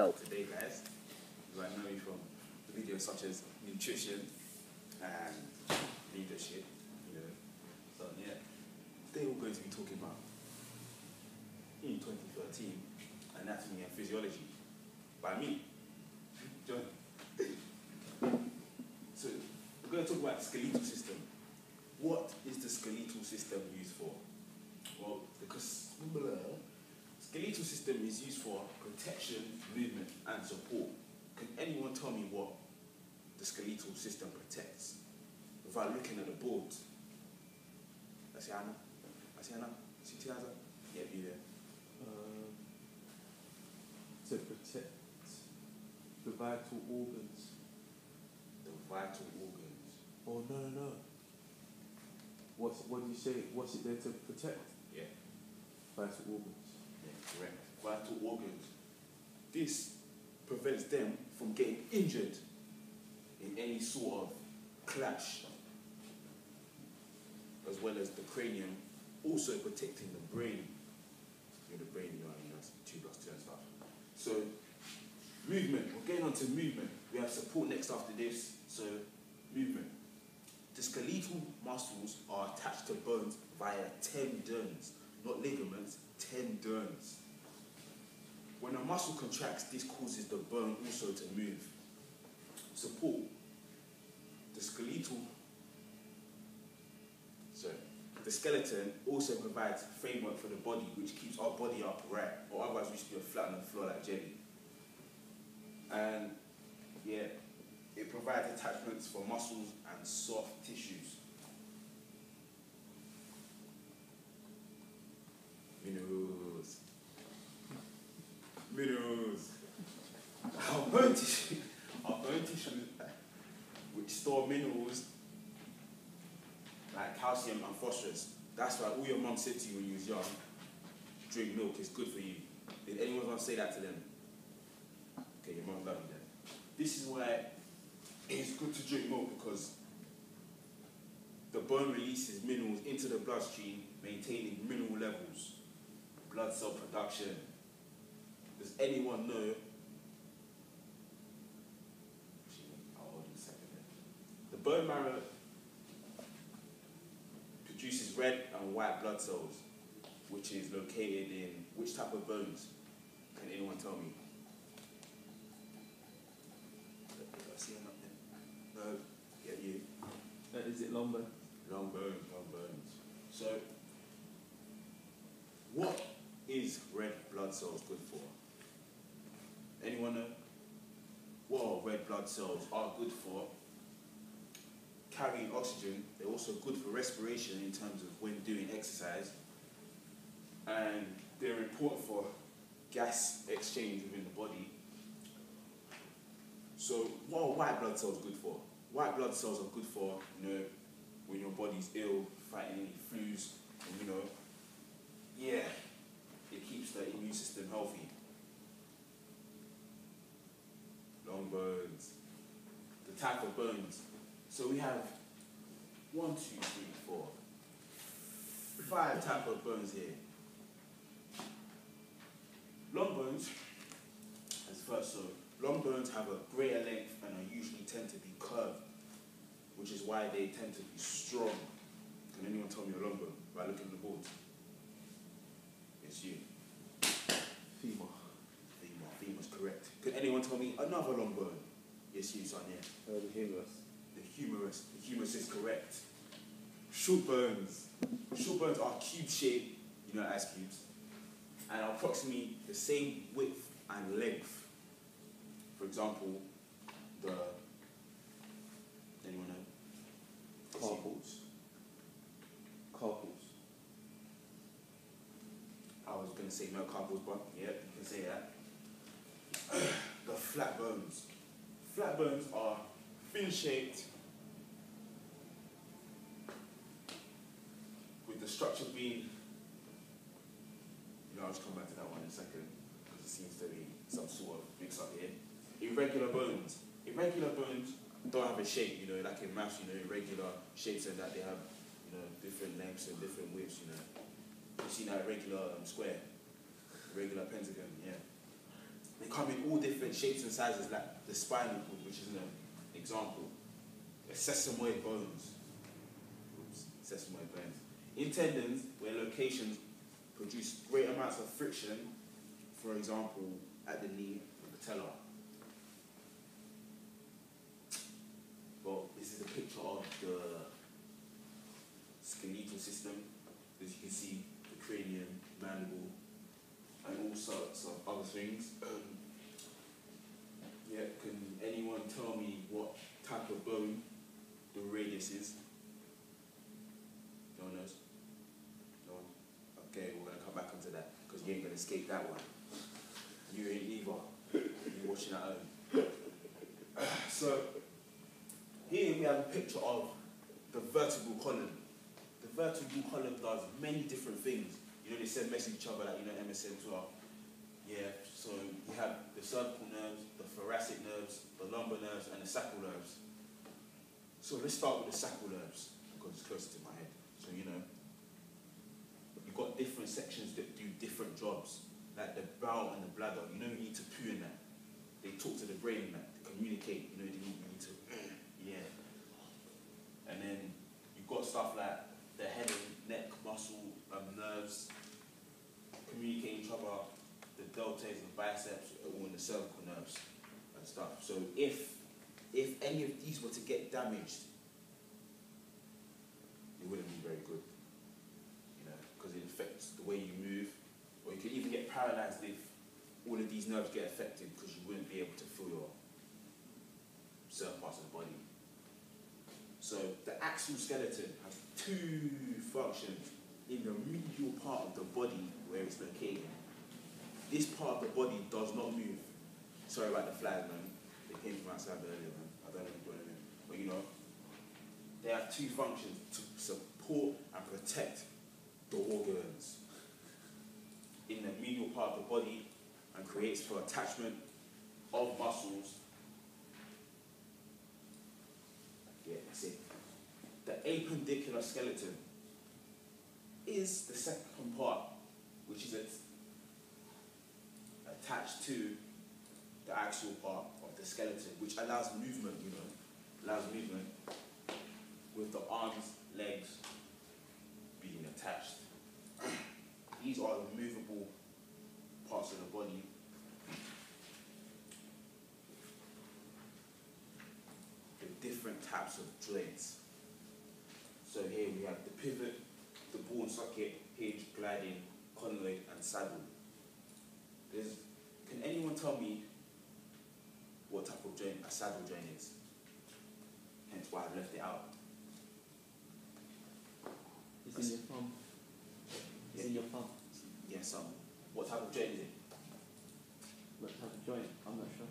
Dope. today, guys. You might know me from videos such as nutrition and leadership. You know, so yeah, today we're going to be talking about in 2013 anatomy and physiology by me, John. So we're going to talk about the skeletal system. What is the skeletal system used for? Well, because skeletal system is used for protection, movement, and support. Can anyone tell me what the skeletal system protects without looking at the board? Asiana? Asiana? Sitiaza? Yeah, be there. Um, to protect the vital organs. The vital organs. Oh no no no. What's what do you say? What's it there to protect? Yeah, Vital organs. Correct. Vital organs. This prevents them from getting injured in any sort of clash, as well as the cranium, also protecting the brain. You know, the brain, you know, it's two plus two and stuff. So, movement. We're getting on to movement. We have support next after this. So, movement. The skeletal muscles are attached to bones via tendons, not ligaments, tendons. When a muscle contracts, this causes the bone also to move. Support. The skeletal, sorry, the skeleton also provides framework for the body, which keeps our body upright, or otherwise we should be flat on the floor like jelly. And yeah, it provides attachments for muscles and soft tissues. Minerals. Minerals. Our tissue, our tissue, which store minerals like calcium and phosphorus. That's why all your mum said to you when you was young, drink milk, it's good for you. Did anyone want to say that to them? Okay, your mum loved then. This is why it's good to drink milk because the bone releases minerals into the bloodstream, maintaining mineral levels, blood cell production. Does anyone know? Actually, I'll hold a second. The bone marrow produces red and white blood cells, which is located in which type of bones? Can anyone tell me? Did I see it up there? No. You. Uh, is it lumbar? Long bones, long bones. So, what is red blood cells good for? Anyone know? What red blood cells are good for? Carrying oxygen. They're also good for respiration in terms of when doing exercise. And they're important for gas exchange within the body. So, what are white blood cells good for? White blood cells are good for, you know, when your body's ill, fighting any flus, and you know, yeah, keeps the immune system healthy. Long bones. The type of bones. So we have one, two, three, four, five type of bones here. Long bones, as first, so long bones have a greater length and are usually tend to be curved which is why they tend to be strong. Can anyone tell me a long bone by looking at the board? It's you. Femur. Femur. Femur's correct. Could anyone tell me another long bone? Yes, you, son, yeah. Uh, the humerus. The humerus. The humerus is correct. Short bones. Short bones are cube shaped, you know, ice cubes, and are approximately the same width and length. For example, the. Anyone know? Carpals. Carpals. To say metacarpals, but yeah, you can say that. the flat bones. Flat bones are fin shaped with the structure being. You know, I'll just come back to that one in a second because it seems to be some sort of mix up here. Irregular bones. Irregular bones don't have a shape, you know, like in maths, you know, irregular shapes and that they have, you know, different lengths and different widths, you know. You see that regular um, square, regular pentagon, yeah. They come in all different shapes and sizes, like the spinal cord, which is an example. Sesamoid bones. Oops, sesamoid bones. In tendons, where locations produce great amounts of friction, for example, at the knee, the patella. Well, this is a picture of the skeletal system. As you can see, the cranium, mandible, and all sorts of other things. Um, yeah, can anyone tell me what type of bone the radius is? No one knows? No one? Okay, we're gonna come back onto that because you ain't gonna escape that one. You ain't either. You're watching at home. So, here we have a picture of the vertebral column. The vertebral column does many different things. You know, they send message each other, like, you know, MSN as well. Yeah, so we have the cervical nerves, the thoracic nerves, the lumbar nerves, and the sacral nerves. So let's start with the sacral nerves, because it's closer to my head. So, you know, you've got different sections that do different jobs, like the bowel and the bladder. You know, you need to poo in that. They talk to the brain, to communicate. You know, you need, to, yeah. And then you've got stuff like the head and neck muscle um, nerves communicate each other, the deltoids and biceps in the cervical nerves and stuff. So if if any of these were to get damaged, it wouldn't be very good. You know, because it affects the way you move, or you could even get paralyzed if all of these nerves get affected because you wouldn't be able to feel your certain parts of the body. So the axial skeleton has two functions in the medial part of the body where it's located. This part of the body does not move. Sorry about the flag, man. They came from outside earlier, man. I don't know if you know, but you know, they have two functions to support and protect the organs in the medial part of the body and creates for attachment of muscles. Yeah, that's it. The appendicular skeleton is the second part, which is at- attached to the axial part of the skeleton, which allows movement, you know, allows movement with the arms, legs being attached. These are the movable parts of the body. The different types of joints. So here we have the pivot, the ball socket, hinge, gliding, conoid, and saddle. There's, anyone tell me what type of joint a saddle joint is? Hence why I left it out. It's in your palm. It's in your thumb. Yes, um, what type of joint is it? What type of joint? I'm not sure.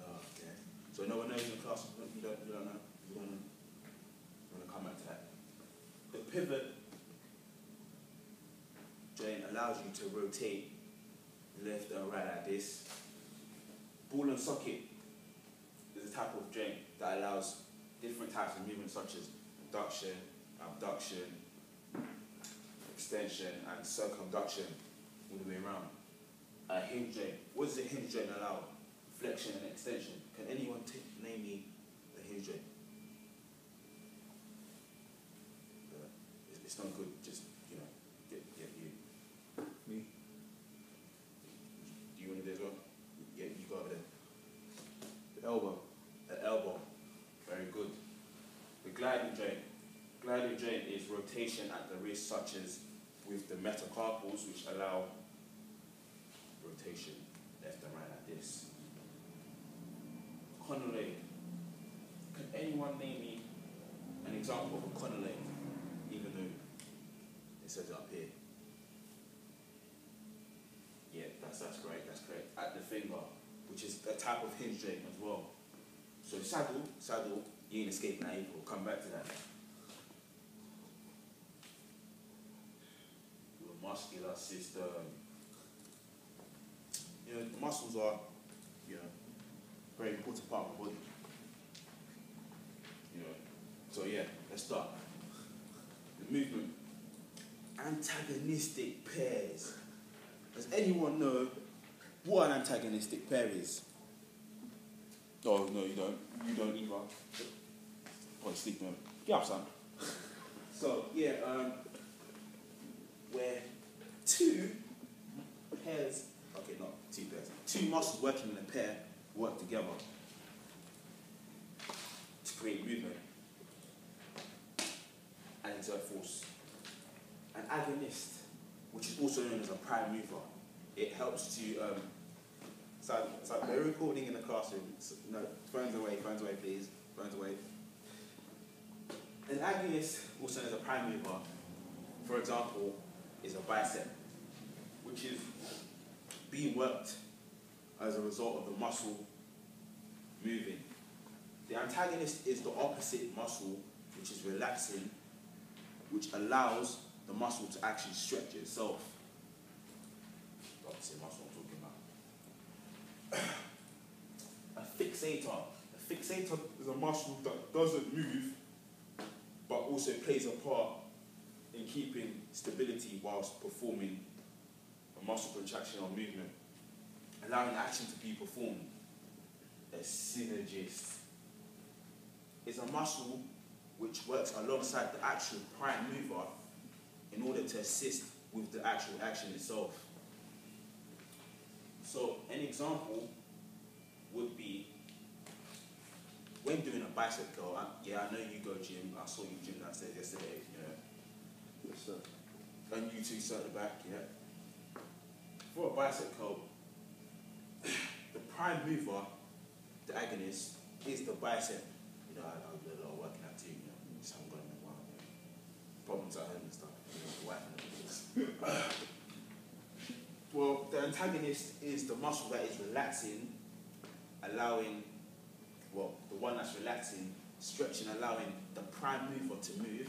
Oh, okay. So no one knows in the class. You don't. You don't know. You don't know. I'm gonna come back to that. The pivot joint allows you to rotate left and right like this. Ball and socket is a type of joint that allows different types of movement such as abduction, abduction, extension, and circumduction all the way around. A hinge joint. What does a hinge joint allow? Flexion and extension. Can anyone name me a hinge joint? Uh, it's, it's not good. Just you know, get get you. Me. Do you want to do as well? Yeah, you go over there. The elbow. The elbow. Very good. The gliding joint. Gliding joint is rotation at the wrist, such as with the metacarpals, which allow rotation left and right like this. Conoid. Can anyone name me an example of a conoid, even though it says it up here? Yeah, that's that's correct. That's great. At the finger, which is a type of hinge joint as well. So saddle, saddle, you ain't escaping that. We'll come back to that. Your muscular system. You know, the muscles are, you know, very important part of the body. You know, so yeah, let's start. The movement. Antagonistic pairs. Does anyone know what an antagonistic pair is. Oh no, you don't. You don't either. Oh, sleep, man. Get up, son. So yeah, um, two pairs, okay, not two pairs, two muscles working in a pair work together to create movement and exert force. An agonist, which is also known as a prime mover, it helps to. Um, so, so we're recording in the classroom. So, no, phones away, phones away, please. Phones away. An agonist, also known as a prime mover, for example, is a bicep, which is being worked as a result of the muscle moving. The antagonist is the opposite muscle, which is relaxing, which allows the muscle to actually stretch itself. The opposite muscle I'm talking about. A fixator. A fixator is a muscle that doesn't move, but also plays a part in keeping stability whilst performing a muscle contraction or movement, allowing action to be performed. A synergist is a muscle which works alongside the actual prime mover in order to assist with the actual action itself. So an example would be when doing a bicep curl. I, yeah, I know you go gym. I saw you gym downstairs yesterday. You know, Yes, sir. and you two sat at the back. Yeah. For a curl, the prime mover, the agonist, is the bicep. You know, I, I a lot of working out too. You know, just it in a while. Problems at home and stuff. You know, the wife and. Well, the antagonist is the muscle that is relaxing, allowing, well, the one that's relaxing, stretching, allowing the prime mover to move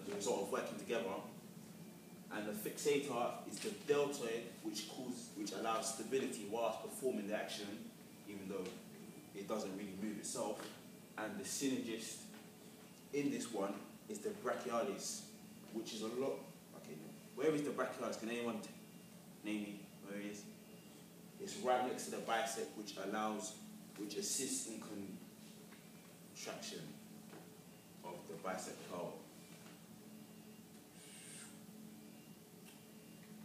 as a result of working together. And the fixator is the deltoid, which causes, which allows stability whilst performing the action, even though it doesn't really move itself. And the synergist in this one is the brachialis, which is a lot. Okay, where is the brachialis? Can anyone name me where it is? It's right next to the bicep, which allows, which assists in contraction of the bicep curl.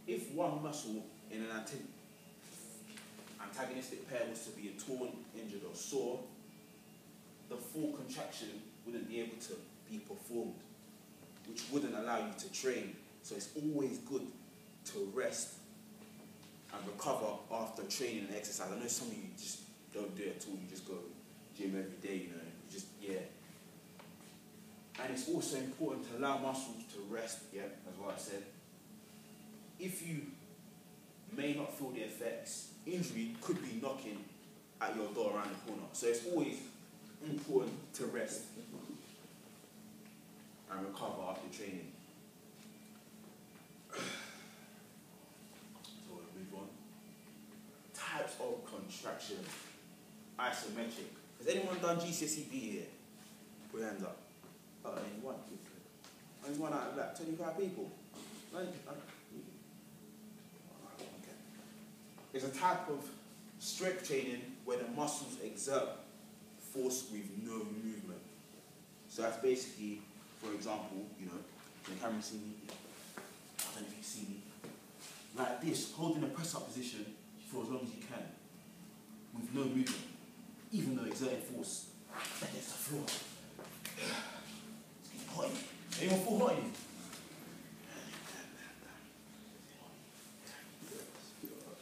If one muscle in an antagonistic pair was to be torn, injured, or sore, the full contraction wouldn't be able to be performed, which wouldn't allow you to train. So it's always good to rest and recover after training and exercise. I know some of you just don't do it at all. You just go gym every day, you know. You just yeah. And it's also important to allow muscles to rest. Yeah, that's what I said. If you may not feel the effects, injury could be knocking at your door around the corner. So it's always important to rest and recover after training. So we'll move on. Types of contraction. Isometric. Has anyone done GCSE PE here? Put your hands up. Uh, oh, anyone? Anyone out of that? 25 people? You- uh, you- Okay. It's a type of strength training where the muscles exert force with no movement. So that's basically, for example, you know, the camera see me? I don't know if you see me. Like this, holding a press up position for as long as you can, with no movement, even though exerting force against the floor. It's getting hot in here. Anyone feel hot in here?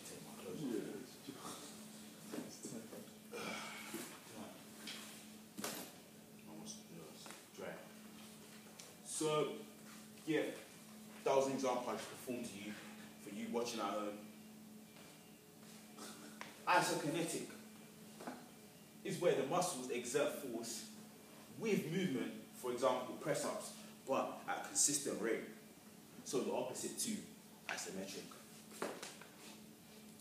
Take my clothes off. Almost dry. So, yeah, example I just performed to you for you watching at home. Isokinetic is where the muscles exert force with movement, for example, press ups, but at a consistent rate. So the opposite to isometric.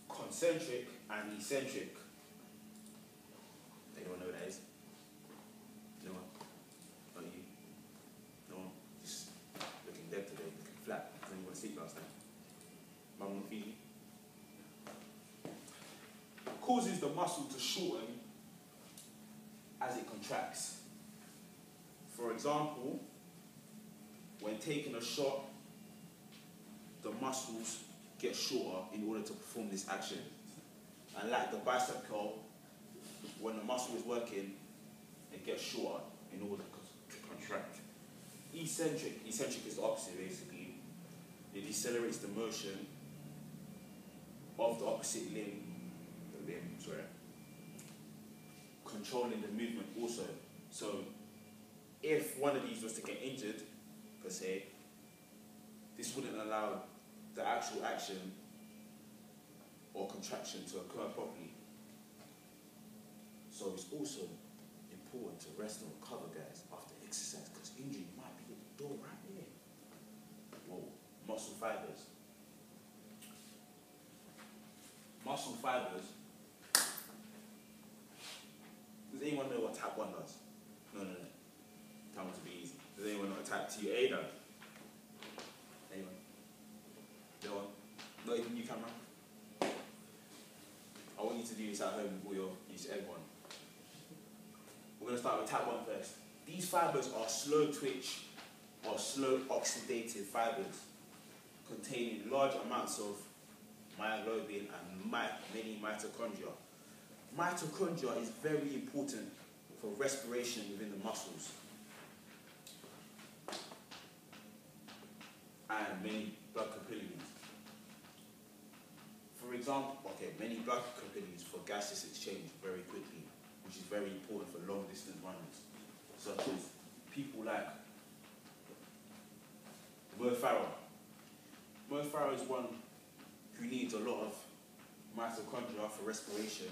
Concentric and eccentric. Anyone know what that is? No one? Not you? No one? Just looking dead today, looking flat. Didn't want to sleep last night. Mum not feed you? Causes the muscle to shorten as it contracts. For example, when taking a shot, the muscles get shorter in order to perform this action. And like the bicep curl, when the muscle is working, it gets shorter in order to contract. Eccentric, eccentric is the opposite basically. It decelerates the motion of the opposite limb, the limb, sorry, controlling the movement also. So if one of these was to get injured, per se, this wouldn't allow the actual action or contraction to occur properly. So it's also important to rest and recover, guys, after exercise, because injury might be at the door right there. Whoa, muscle fibers. Muscle fibers. Does anyone know what type 1 does? No, no, no. Time to be easy. Does anyone know what type 2A does? Anyone? No one? Not even you, camera? I want you to do this at home with all your, use everyone. We're going to start with type 1 first. These fibers are slow twitch or slow oxidative fibers containing large amounts of myoglobin and mi- many mitochondria. Mitochondria is very important for respiration within the muscles. And many blood capillaries. For example, okay, many blood capillaries for gaseous exchange very quickly, which is very important for long distance runners, such as people like Mo Farah. Mo Farah is one who needs a lot of mitochondria for respiration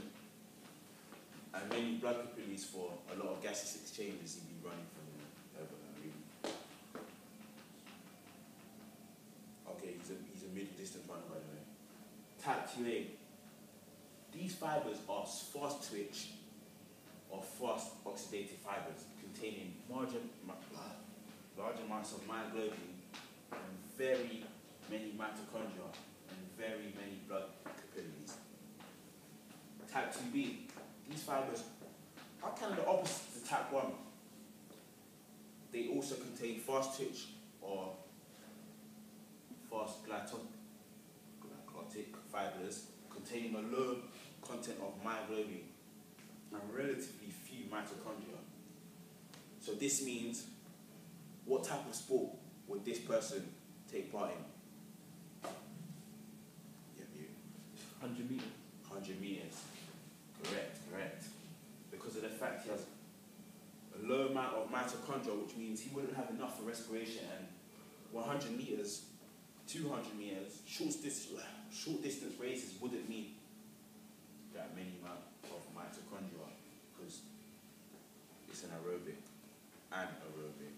and many blood capillaries for a lot of gaseous exchanges he'd be running from really. Okay, he's a, he's a mid distance runner by the way. Type 2A. These fibers are fast twitch or fast oxidative fibers containing large, ah, large amounts of myoglobin and very many mitochondria and very many blood capillaries. Type 2B. These fibers are kind of the opposite to type 1. They also contain fast twitch or fast glyco- glycotic fibers containing a low content of myoglobin and relatively few mitochondria. So this means what type of sport would this person take part in? Yeah, you. 100 meters. 100 meters. Correct, correct. Because of the fact he has a low amount of mitochondria, which means he wouldn't have enough for respiration. And 100 meters, 200 meters, short distance, short distance races wouldn't need that many amount of mitochondria because it's an aerobic and aerobic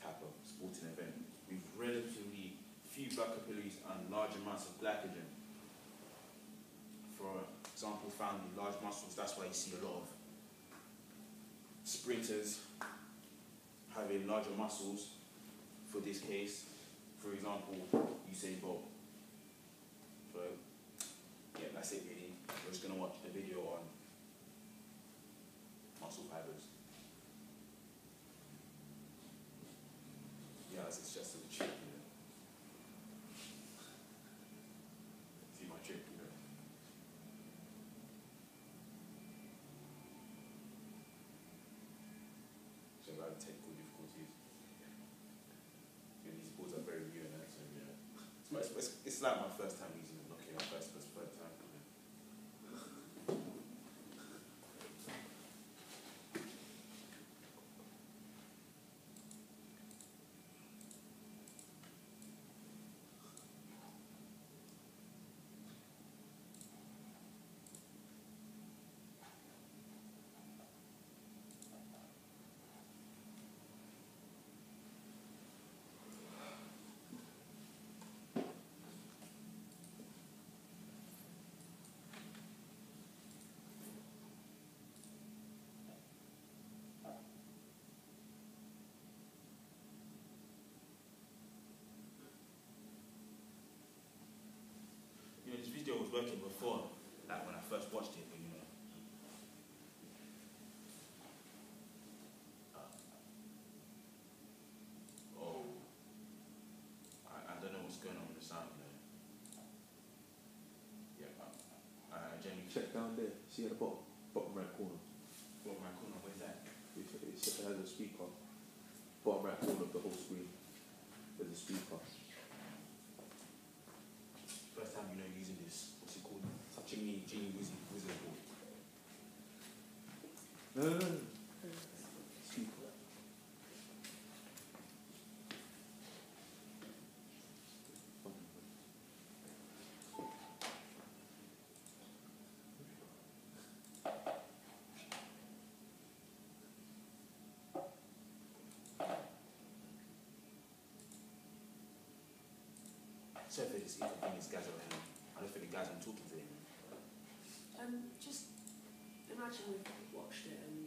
type of sporting event with relatively few blood capillaries and large amounts of glycogen for example, found in large muscles. That's why you see a lot of sprinters having larger muscles. For this case, for example, Usain Bolt. So, yeah, that's it really. We're just gonna watch the video on muscle fibers. Yeah, it's just a trick, you know. See my trick, you know. So I have technical difficulties. Yeah, these boards are very new and that, so yeah. It's, like my first time See at the bottom, bottom right corner. Bottom right corner, where's that? It's, it's, it has a speaker. Bottom right corner of the whole screen. There's a speaker. First time you know using this. What's it called? Jimmy genie, Wizard Wizard Board. No, no, no. So if it's, if I bring these guys around, I don't think the guys I'm talking to. Um, just imagine we've watched it and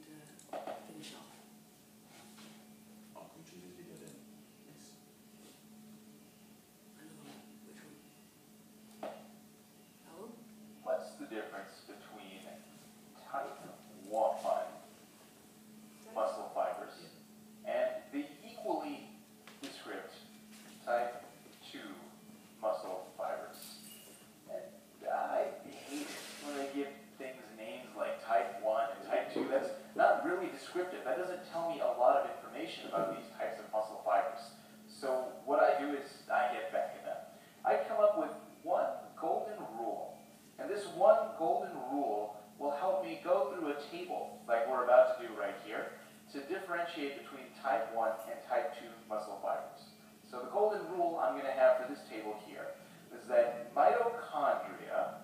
this one golden rule will help me go through a table, like we're about to do right here, to differentiate between type 1 and type 2 muscle fibers. So the golden rule I'm going to have for this table here is that mitochondria